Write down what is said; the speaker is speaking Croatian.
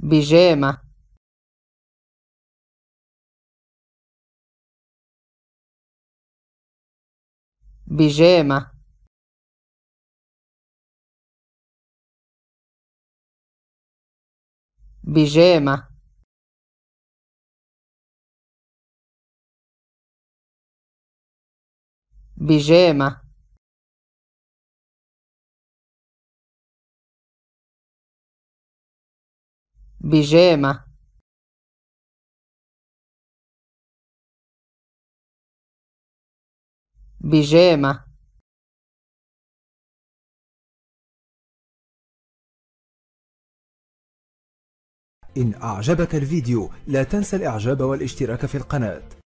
Bižema. Bižema. Bižema. Bižema. بيجامة بيجامة إن أعجبك الفيديو لا تنسى الإعجاب والاشتراك في القناة